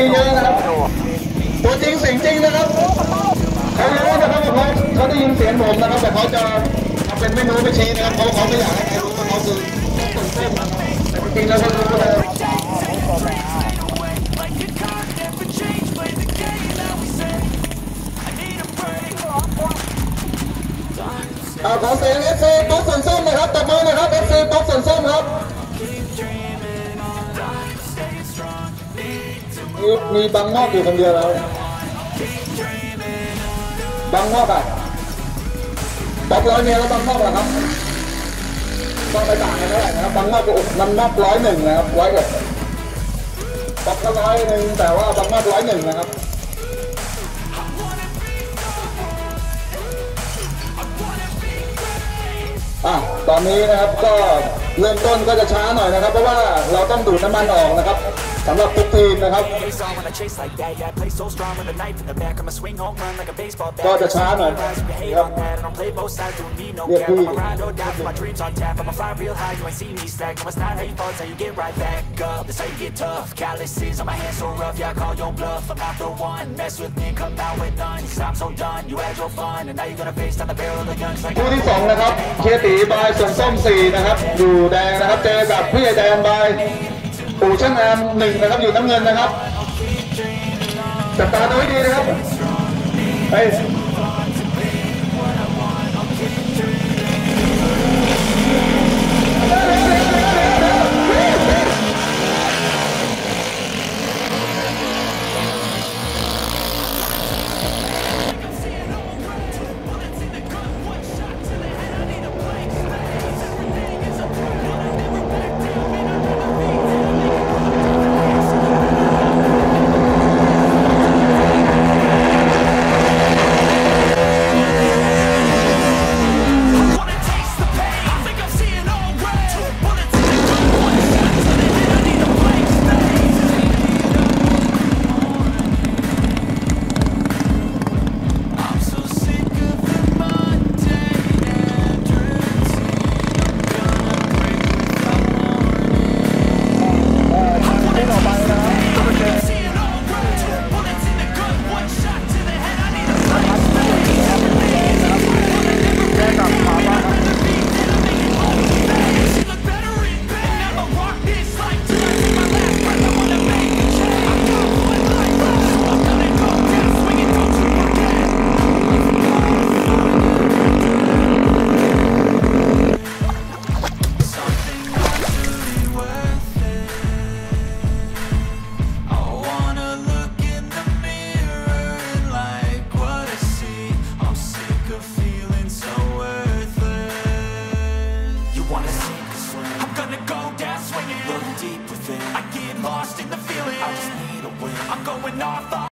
ีเยอะนะครับ ตัวจริงเสียงจริงนะครับเขารู้นะครับว่าเขาเขาได้ยินเสียงผมนะครับแต่เขาจะทำเป็นไม่รู้ไม่ชี้นะครับเขาเขาไม่อยากให้ใครรู้ว่าเขาคือต้นเส้นนะครับแต่จริงแล้วเขารู้นะครับอ่าขอเสียง FC ป๊อปส่วนส้มนะครับตบมือหนะครับ FC ป๊อปส่วนส้มครับ มีมีบางนอกอยู่คนเดียวแล้วบางนอกอะป๊อปร้อยเมียแล้วบางนอกอะครับก็ไม่ต่างกันเท่าไหร่นะครับบางนอกก็อกมันนอกร้อยหนึ่งนะครับร้อยอกป๊อปก็ร้อยหนึ่งแต่ว่าบางนอกร้อยหนึ่งนะครับอะตอนนี้นะครับก็ เริ่มต้นก็จะช้าหน่อยนะครับ เพราะว่าเราต้องดูดน้ำมันออกนะครับสำหรับทุกทีมนะครับ It's on when I chase like that, yeah, I play so strong with a knife in the back. I'ma swing home run like a baseball bat. ก็จะช้าหน่อย Rise, you hate ครับ on that. I don't play both sides, don't need no Yeah, cap. please. I'ma ride or die for my dreams on tap. I'ma fly real high, you ain't see me stack. No, it's not how you fall, it's how you get right back up. That's how you get tough. Calluses on my hands so rough, yeah, I call your bluff. I'm not the one. Mess with me, come out with none. Cause I'm so done. You had your fun, and now you're gonna face down the barrel of the guns like คู่ที่สองนะครับ เคตีบายส่วนส้มสี่นะครับ อยู่แดงนะครับ เจอกับพี่ใหญ่แดงบายปู่ช่างแอมหนึ่งนะครับ อยู่น้ำเงินนะครับจับตาดูให้ดีนะครับไป wanna sink or swim I'm gonna go down swinging. Look deep within I get lost in the feeling. I just need a win. I'm going off